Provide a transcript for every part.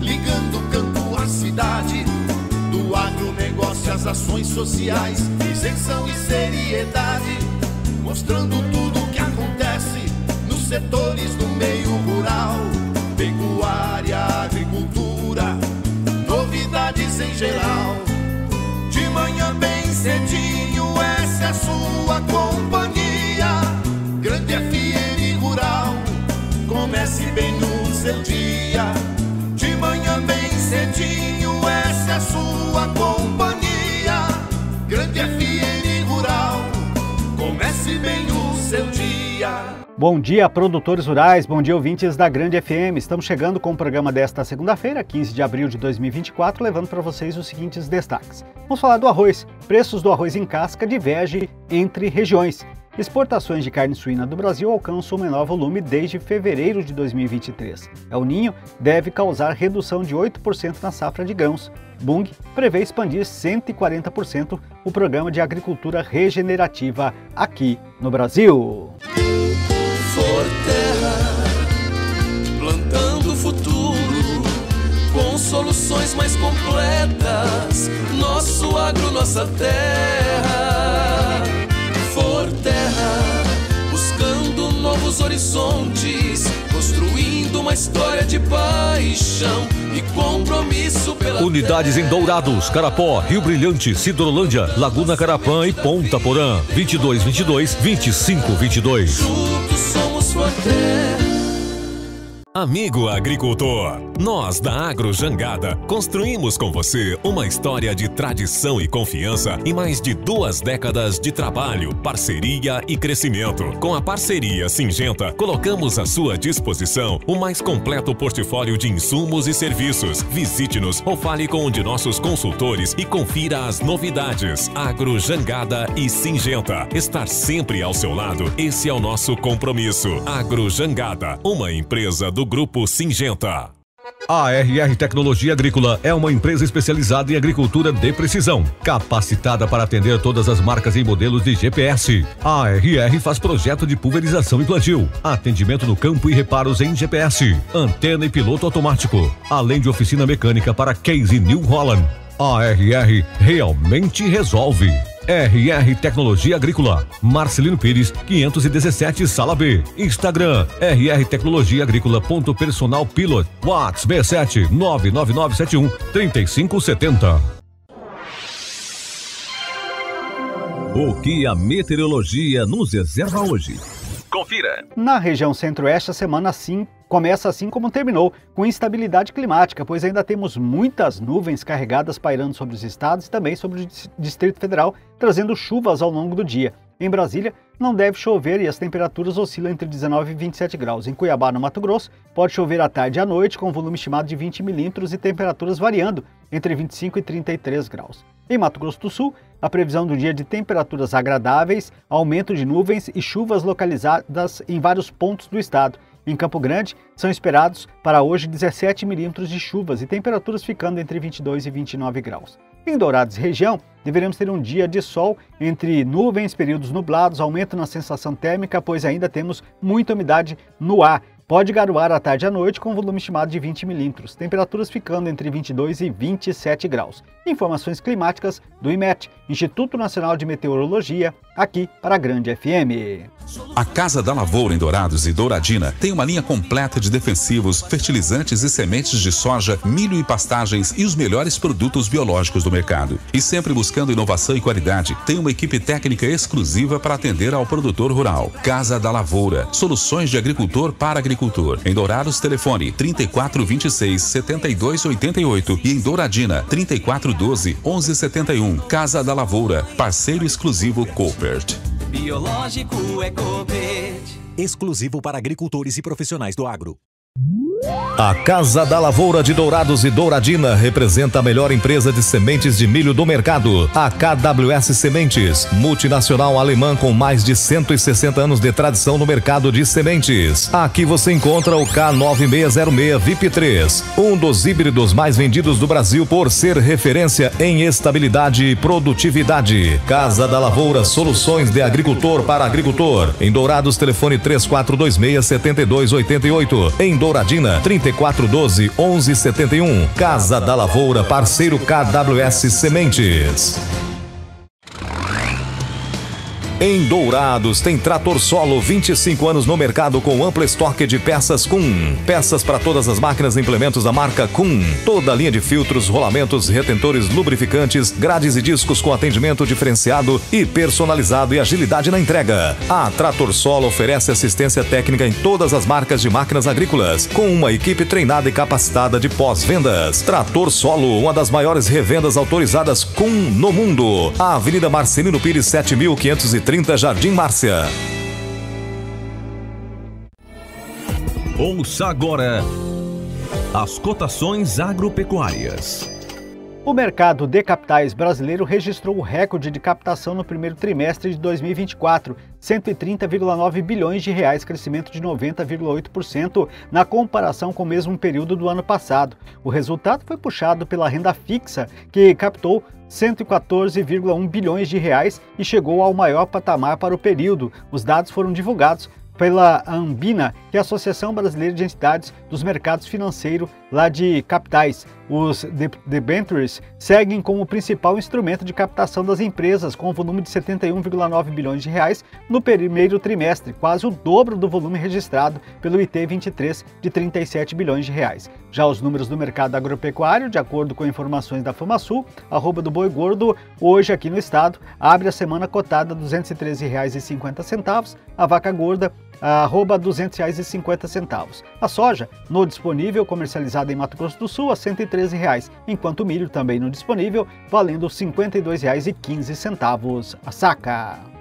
ligando o campo à cidade. Do agronegócio às ações sociais, isenção e seriedade, mostrando tudo o que acontece nos setores do meio rural, pecuária, agricultura, novidades em geral. De manhã bem cedinho, essa é a sua companhia. Bem cedinho, essa é sua companhia. Grande FM Rural, comece bem o seu dia. Bom dia, produtores rurais, bom dia, ouvintes da Grande FM. Estamos chegando com o programa desta segunda-feira, 15 de abril de 2024, levando para vocês os seguintes destaques. Vamos falar do arroz. Preços do arroz em casca divergem entre regiões. Exportações de carne suína do Brasil alcançam o menor volume desde fevereiro de 2023. El Ninho deve causar redução de 8% na safra de grãos. Bung prevê expandir 140% o programa de agricultura regenerativa aqui no Brasil. Forterra, plantando o futuro com soluções mais completas. Nosso agro, nossa terra. Novos horizontes, construindo uma história de paixão e compromisso pela Unidades em Dourados, Carapó, Rio Brilhante, Sidrolândia, Laguna Carapã e Ponta Porã. 22 22 25 22. Juntos somos Forterra. Amigo agricultor, nós da Agro Jangada construímos com você uma história de tradição e confiança em mais de duas décadas de trabalho, parceria e crescimento. Com a parceria Singenta, colocamos à sua disposição o mais completo portfólio de insumos e serviços. Visite-nos ou fale com um de nossos consultores e confira as novidades. Agro Jangada e Singenta. Estar sempre ao seu lado, esse é o nosso compromisso. Agro Jangada, uma empresa do Grupo Singenta. A RR Tecnologia Agrícola é uma empresa especializada em agricultura de precisão, capacitada para atender todas as marcas e modelos de GPS. A RR faz projeto de pulverização e plantio, atendimento no campo e reparos em GPS, antena e piloto automático, além de oficina mecânica para Case New Holland. A RR realmente resolve. RR Tecnologia Agrícola, Marcelino Pires, 517 Sala B. Instagram, RR Tecnologia Agrícola. ponto Personal Pilot. WhatsApp 67 99971 3570. O que a meteorologia nos reserva hoje? Confira. Na região centro-oeste, a semana assim começa assim como terminou, com instabilidade climática, pois ainda temos muitas nuvens carregadas pairando sobre os estados e também sobre o Distrito Federal, trazendo chuvas ao longo do dia. Em Brasília, não deve chover e as temperaturas oscilam entre 19 e 27 graus. Em Cuiabá, no Mato Grosso, pode chover à tarde e à noite, com volume estimado de 20 milímetros e temperaturas variando entre 25 e 33 graus. Em Mato Grosso do Sul, a previsão do dia de temperaturas agradáveis, aumento de nuvens e chuvas localizadas em vários pontos do estado. Em Campo Grande, são esperados para hoje 17 milímetros de chuvas e temperaturas ficando entre 22 e 29 graus. Em Dourados região, deveremos ter um dia de sol entre nuvens, períodos nublados, aumento na sensação térmica, pois ainda temos muita umidade no ar. Pode garoar à tarde e à noite com volume estimado de 20 milímetros, temperaturas ficando entre 22 e 27 graus. Informações climáticas do IMET, Instituto Nacional de Meteorologia, aqui para a Grande FM. A Casa da Lavoura em Dourados e Douradina tem uma linha completa de defensivos, fertilizantes e sementes de soja, milho e pastagens e os melhores produtos biológicos do mercado. E sempre buscando inovação e qualidade, tem uma equipe técnica exclusiva para atender ao produtor rural. Casa da Lavoura, soluções de agricultor para agricultor. Em Dourados, telefone 3426 7288 e em Douradina 3412 1171. Casa da Lavoura, parceiro exclusivo Coopert. Biológico é Copet. Exclusivo para agricultores e profissionais do agro. A Casa da Lavoura de Dourados e Douradina representa a melhor empresa de sementes de milho do mercado. A KWS Sementes, multinacional alemã com mais de 160 anos de tradição no mercado de sementes. Aqui você encontra o K9606 VIP3, um dos híbridos mais vendidos do Brasil por ser referência em estabilidade e produtividade. Casa da Lavoura, soluções de agricultor para agricultor. Em Dourados, telefone 3426 7288. Em Douradina, Londrina, 3412 1171. Casa da Lavoura, parceiro KWS Sementes. Em Dourados tem trator solo 25 anos no mercado com amplo estoque de peças Kun. Peças para todas as máquinas e implementos da marca Kun. Toda a linha de filtros, rolamentos, retentores, lubrificantes, grades e discos com atendimento diferenciado e personalizado e agilidade na entrega. A Trator Solo oferece assistência técnica em todas as marcas de máquinas agrícolas, com uma equipe treinada e capacitada de pós-vendas. Trator Solo, uma das maiores revendas autorizadas Kun no mundo. A Avenida Marcelino Pires 7530 Jardim Márcia. Ouça agora as cotações agropecuárias. O mercado de capitais brasileiro registrou o recorde de captação no primeiro trimestre de 2024, 130,9 bilhões de reais, crescimento de 90,8% na comparação com o mesmo período do ano passado. O resultado foi puxado pela renda fixa, que captou 114,1 bilhões de reais e chegou ao maior patamar para o período. Os dados foram divulgados pela Ambina, que é a Associação Brasileira de Entidades dos Mercados Financeiros lá de capitais. Os debentures seguem como o principal instrumento de captação das empresas, com um volume de 71,9 bilhões de reais no primeiro trimestre, quase o dobro do volume registrado pelo IT 23 de 37 bilhões de reais. Já os números do mercado agropecuário, de acordo com informações da FamaSul, arroba do boi gordo, hoje aqui no estado, abre a semana cotada R$ 213,50, a vaca gorda arroba R$ 200,50. A soja, no disponível, comercializada em Mato Grosso do Sul, a R$ 113,00, enquanto o milho também no disponível, valendo R$ 52,15 a saca.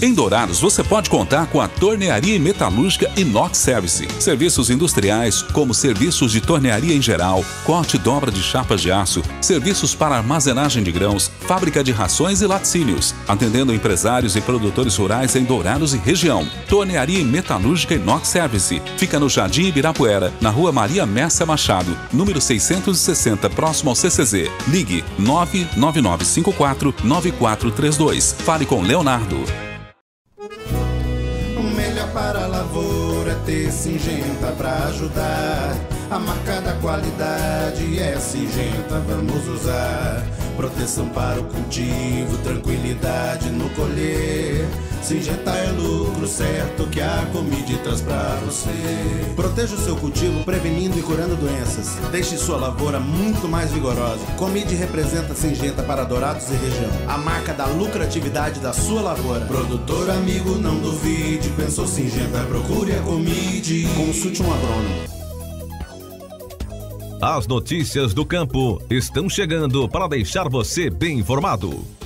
Em Dourados, você pode contar com a Tornearia e Metalúrgica Inox Service. Serviços industriais, como serviços de tornearia em geral, corte e dobra de chapas de aço, serviços para armazenagem de grãos, fábrica de rações e laticínios, atendendo empresários e produtores rurais em Dourados e região. Tornearia e Metalúrgica Inox Service. Fica no Jardim Ibirapuera, na rua Maria Messa Machado, número 660, próximo ao CCZ. Ligue 99954 9432. Fale com Leonardo para a lavoura ter Singenta para ajudar. A marca da qualidade é Singenta, vamos usar. Proteção para o cultivo, tranquilidade no colher. Singenta é lucro certo que a Comide traz pra você. Proteja o seu cultivo prevenindo e curando doenças. Deixe sua lavoura muito mais vigorosa. Comide representa Singenta para Dourados e região. A marca da lucratividade da sua lavoura. Produtor amigo, não duvide. Pensou Singenta, procure a Comide. Consulte um agrônomo. As notícias do campo estão chegando para deixar você bem informado.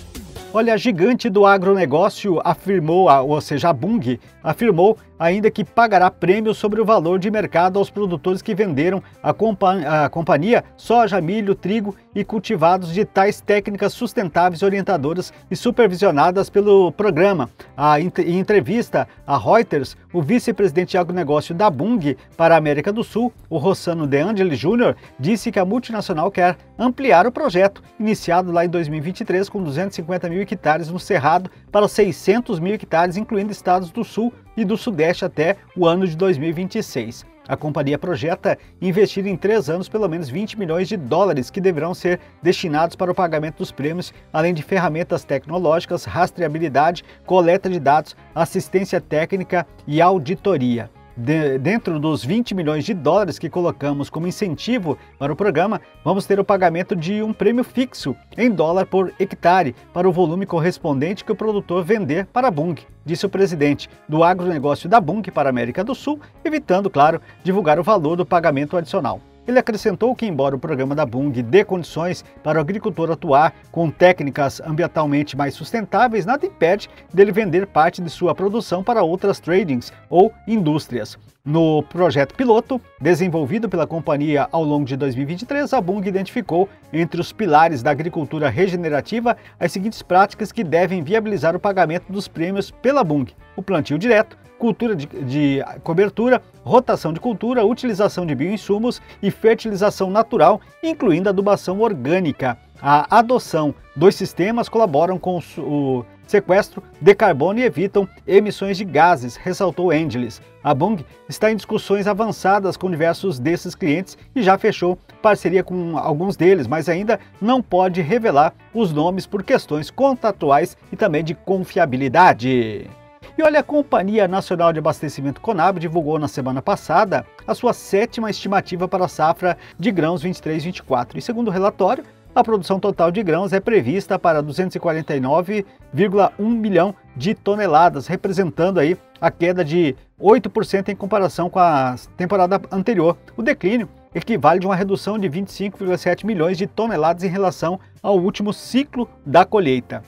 Olha, a gigante do agronegócio afirmou, ou seja, a Bung, afirmou ainda que pagará prêmio sobre o valor de mercado aos produtores que venderam a, compa companhia soja, milho, trigo e cultivados de tais técnicas sustentáveis orientadoras e supervisionadas pelo programa. A, em entrevista a Reuters, o vice-presidente de agronegócio da Bung para a América do Sul, o Rossano De Angeli Jr., disse que a multinacional quer ampliar o projeto, iniciado lá em 2023 com 250 mil hectares no Cerrado para 600 mil hectares, incluindo estados do Sul e do Sudeste até o ano de 2026. A companhia projeta investir em três anos pelo menos 20 milhões de dólares que deverão ser destinados para o pagamento dos prêmios, além de ferramentas tecnológicas, rastreabilidade, coleta de dados, assistência técnica e auditoria. De, dentro dos 20 milhões de dólares que colocamos como incentivo para o programa, vamos ter o pagamento de um prêmio fixo em dólar por hectare para o volume correspondente que o produtor vender para a Bung, disse o presidente do agronegócio da Bung para a América do Sul, evitando, claro, divulgar o valor do pagamento adicional. Ele acrescentou que, embora o programa da Bung dê condições para o agricultor atuar com técnicas ambientalmente mais sustentáveis, nada impede dele vender parte de sua produção para outras tradings ou indústrias. No projeto piloto, desenvolvido pela companhia ao longo de 2023, a Bung identificou entre os pilares da agricultura regenerativa as seguintes práticas que devem viabilizar o pagamento dos prêmios pela Bung: o plantio direto, cultura de, de, cobertura, rotação de cultura, utilização de bioinsumos e fertilização natural, incluindo adubação orgânica. A adoção dos sistemas colaboram com o sequestro de carbono e evitam emissões de gases, ressaltou Angeles. A Bung está em discussões avançadas com diversos desses clientes e já fechou parceria com alguns deles, mas ainda não pode revelar os nomes por questões contratuais e também de confiabilidade. E olha, a Companhia Nacional de Abastecimento Conab divulgou na semana passada a sua sétima estimativa para a safra de grãos 23-24. E segundo o relatório, a produção total de grãos é prevista para 249,1 milhão de toneladas, representando aí a queda de 8% em comparação com a temporada anterior. O declínio equivale de uma redução de 25,7 milhões de toneladas em relação ao último ciclo da colheita.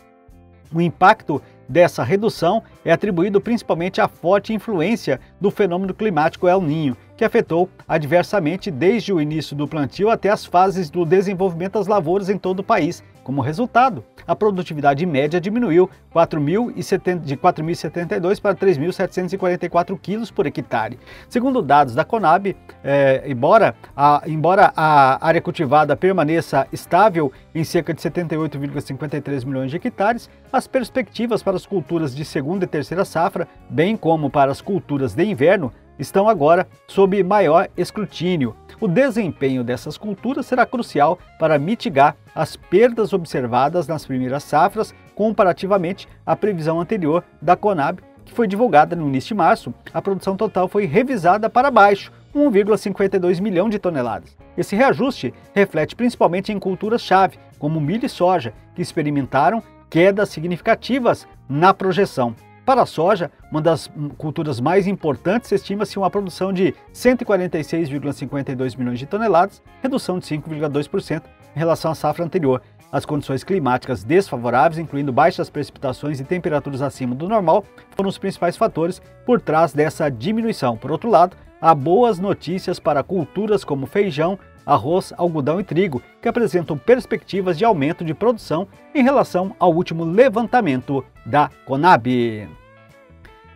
O impacto dessa redução é atribuído principalmente à forte influência do fenômeno climático El Ninho, que afetou adversamente desde o início do plantio até as fases do desenvolvimento das lavouras em todo o país. Como resultado, a produtividade média diminuiu de 4.072 para 3.744 quilos por hectare. Segundo dados da Conab, é, embora, a, embora a área cultivada permaneça estável em cerca de 78,53 milhões de hectares, as perspectivas para as culturas de segunda e terceira safra, bem como para as culturas de inverno, estão agora sob maior escrutínio. O desempenho dessas culturas será crucial para mitigar as perdas observadas nas primeiras safras comparativamente à previsão anterior da Conab, que foi divulgada no início de março. A produção total foi revisada para baixo, 1,52 milhão de toneladas. Esse reajuste reflete principalmente em culturas-chave, como milho e soja, que experimentaram quedas significativas na projeção. Para a soja, uma das culturas mais importantes, estima-se uma produção de 146,52 milhões de toneladas, redução de 5,2% em relação à safra anterior. As condições climáticas desfavoráveis, incluindo baixas precipitações e temperaturas acima do normal, foram os principais fatores por trás dessa diminuição. Por outro lado, há boas notícias para culturas como feijão, arroz, algodão e trigo, que apresentam perspectivas de aumento de produção em relação ao último levantamento da Conab.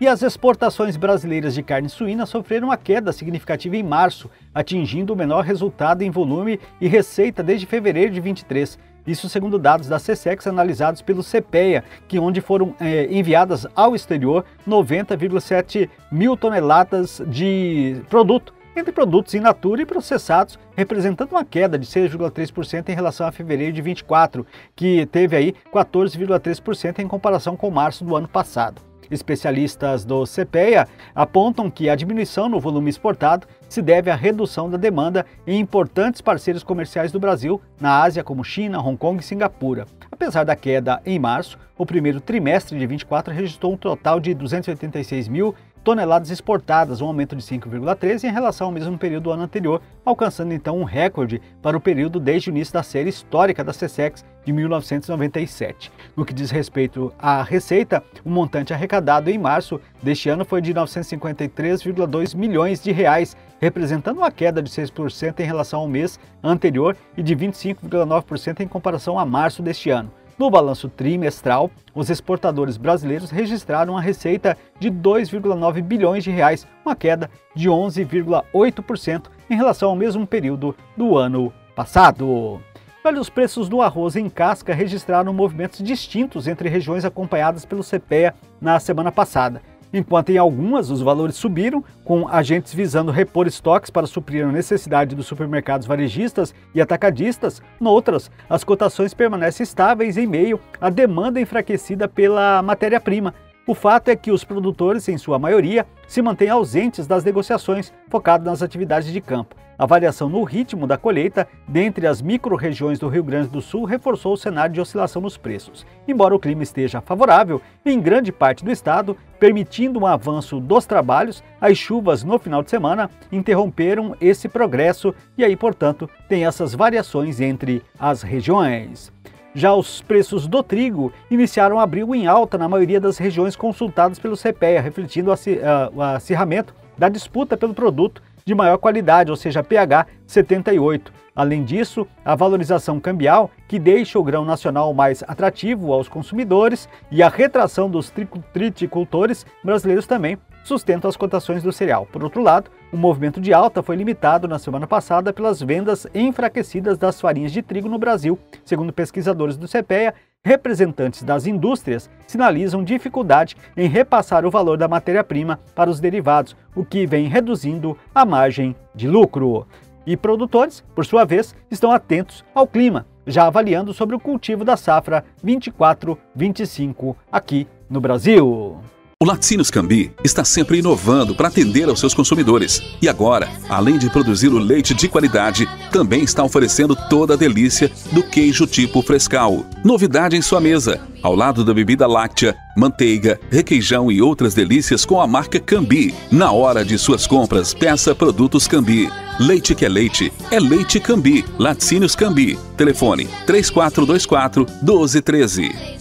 E as exportações brasileiras de carne suína sofreram uma queda significativa em março, atingindo o menor resultado em volume e receita desde fevereiro de 23. Isso segundo dados da CSEX analisados pelo CPEA, que onde foram é, enviadas ao exterior 90,7 mil toneladas de produto, entre produtos in natura e processados, representando uma queda de 6,3% em relação a fevereiro de 24, que teve aí 14,3% em comparação com março do ano passado. Especialistas do CPEA apontam que a diminuição no volume exportado se deve à redução da demanda em importantes parceiros comerciais do Brasil na Ásia, como China, Hong Kong e Singapura. Apesar da queda em março, o primeiro trimestre de 24 registrou um total de 286 mil toneladas exportadas, um aumento de 5,13 em relação ao mesmo período do ano anterior, alcançando então um recorde para o período desde o início da série histórica da CSEX de 1997. No que diz respeito à receita, o montante arrecadado em março deste ano foi de 953,2 milhões de reais, representando uma queda de 6% em relação ao mês anterior e de 25,9% em comparação a março deste ano. No balanço trimestral, os exportadores brasileiros registraram uma receita de 2,9 bilhões de reais, uma queda de 11,8% em relação ao mesmo período do ano passado. Olha, os preços do arroz em casca registraram movimentos distintos entre regiões acompanhadas pelo CPEA na semana passada. Enquanto em algumas os valores subiram, com agentes visando repor estoques para suprir a necessidade dos supermercados varejistas e atacadistas, noutras, as cotações permanecem estáveis em meio à demanda enfraquecida pela matéria-prima, o fato é que os produtores, em sua maioria, se mantêm ausentes das negociações, focados nas atividades de campo. A variação no ritmo da colheita dentre as micro-regiões do Rio Grande do Sul reforçou o cenário de oscilação nos preços. Embora o clima esteja favorável em grande parte do estado, permitindo um avanço dos trabalhos, as chuvas no final de semana interromperam esse progresso e aí, portanto, tem essas variações entre as regiões. Já os preços do trigo iniciaram abril em alta na maioria das regiões consultadas pelo CPEA, refletindo o acirramento da disputa pelo produto de maior qualidade, ou seja, pH 78. Além disso, a valorização cambial, que deixa o grão nacional mais atrativo aos consumidores, e a retração dos triticultores brasileiros também sustentam as cotações do cereal. Por outro lado, o movimento de alta foi limitado na semana passada pelas vendas enfraquecidas das farinhas de trigo no Brasil. Segundo pesquisadores do CPEA, representantes das indústrias sinalizam dificuldade em repassar o valor da matéria-prima para os derivados, o que vem reduzindo a margem de lucro. E produtores, por sua vez, estão atentos ao clima, já avaliando sobre o cultivo da safra 24-25 aqui no Brasil. O Laticínios Cambi está sempre inovando para atender aos seus consumidores. E agora, além de produzir o leite de qualidade, também está oferecendo toda a delícia do queijo tipo frescal. Novidade em sua mesa, ao lado da bebida láctea, manteiga, requeijão e outras delícias com a marca Cambi. Na hora de suas compras, peça produtos Cambi. Leite que é leite, é leite Cambi. Laticínios Cambi. Telefone 3424 1213.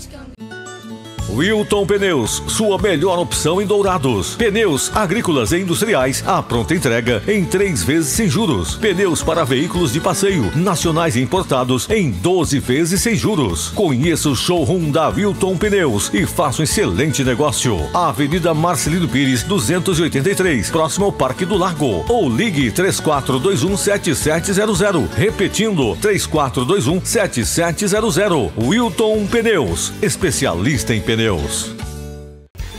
Wilton Pneus, sua melhor opção em Dourados. Pneus agrícolas e industriais à pronta entrega em três vezes sem juros. Pneus para veículos de passeio, nacionais e importados em 12 vezes sem juros. Conheça o showroom da Wilton Pneus e faça um excelente negócio. Avenida Marcelino Pires, 283, próximo ao Parque do Lago. Ou ligue 34217700. Repetindo, 34217700. Wilton Pneus, especialista em pneus. Deus.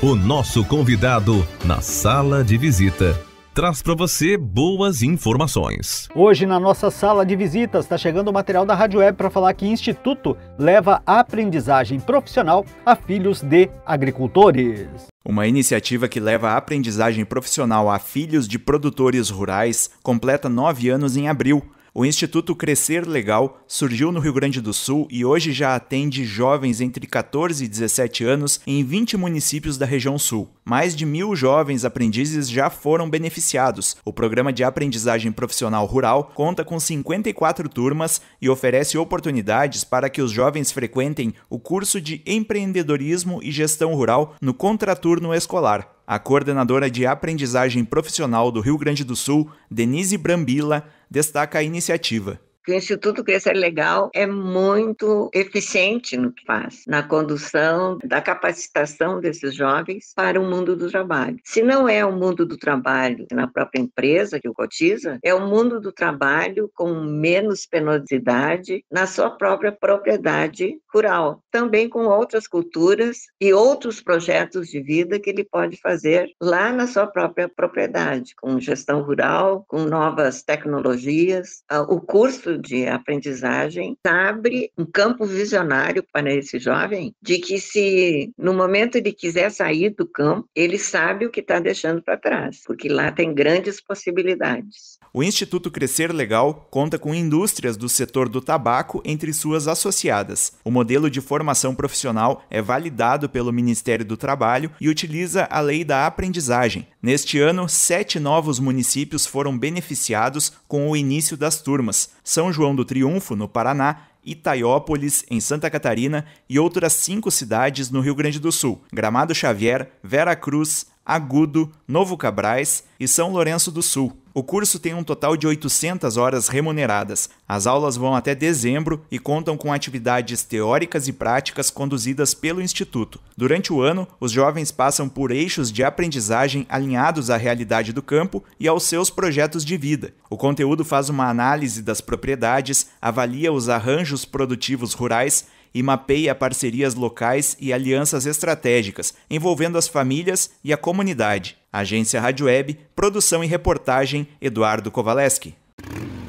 O nosso convidado na sala de visita traz para você boas informações. Hoje na nossa sala de visitas está chegando o material da Rádio Web para falar que Instituto leva a aprendizagem profissional a filhos de agricultores. Uma iniciativa que leva a aprendizagem profissional a filhos de produtores rurais completa nove anos em abril. O Instituto Crescer Legal surgiu no Rio Grande do Sul e hoje já atende jovens entre 14 e 17 anos em 20 municípios da região sul. Mais de mil jovens aprendizes já foram beneficiados. O programa de aprendizagem profissional rural conta com 54 turmas e oferece oportunidades para que os jovens frequentem o curso de empreendedorismo e gestão rural no contraturno escolar. A coordenadora de aprendizagem profissional do Rio Grande do Sul, Denise Brambila, destaca a iniciativa que o Instituto Crescer Legal é muito eficiente no que faz, na condução da capacitação desses jovens para o mundo do trabalho. Se não é o mundo do trabalho na própria empresa que o cotiza, é o mundo do trabalho com menos penosidade na sua própria propriedade rural, também com outras culturas e outros projetos de vida que ele pode fazer lá na sua própria propriedade, com gestão rural, com novas tecnologias. Ah, o curso de aprendizagem abre um campo visionário para esse jovem de que se no momento ele quiser sair do campo, ele sabe o que está deixando para trás, porque lá tem grandes possibilidades. O Instituto Crescer Legal conta com indústrias do setor do tabaco entre suas associadas. O modelo de formação profissional é validado pelo Ministério do Trabalho e utiliza a lei da aprendizagem. Neste ano, sete novos municípios foram beneficiados com o início das turmas. São João do Triunfo, no Paraná, Itaiópolis, em Santa Catarina, e outras cinco cidades no Rio Grande do Sul: Gramado Xavier, Vera Cruz, Agudo, Novo Cabrais e São Lourenço do Sul. O curso tem um total de 800 horas remuneradas. As aulas vão até dezembro e contam com atividades teóricas e práticas conduzidas pelo Instituto. Durante o ano, os jovens passam por eixos de aprendizagem alinhados à realidade do campo e aos seus projetos de vida. O conteúdo faz uma análise das propriedades, avalia os arranjos produtivos rurais e mapeia parcerias locais e alianças estratégicas envolvendo as famílias e a comunidade. Agência Rádio Web, produção e reportagem Eduardo Kovaleski.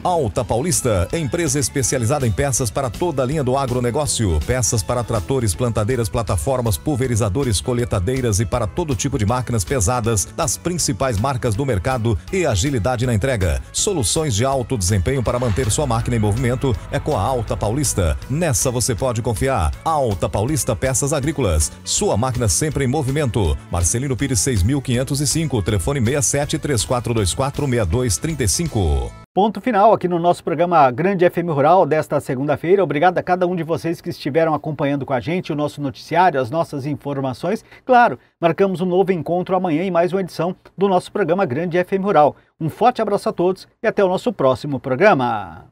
Alta Paulista, empresa especializada em peças para toda a linha do agronegócio. Peças para tratores, plantadeiras, plataformas, pulverizadores, colheitadeiras e para todo tipo de máquinas pesadas das principais marcas do mercado e agilidade na entrega. Soluções de alto desempenho para manter sua máquina em movimento é com a Alta Paulista. Nessa você pode confiar. Alta Paulista Peças Agrícolas. Sua máquina sempre em movimento. Marcelino Pires 6505, telefone 67 3424 6235. Ponto final aqui no nosso programa Grande FM Rural desta segunda-feira. Obrigado a cada um de vocês que estiveram acompanhando com a gente o nosso noticiário, as nossas informações. Claro, marcamos um novo encontro amanhã em mais uma edição do nosso programa Grande FM Rural. Um forte abraço a todos e até o nosso próximo programa.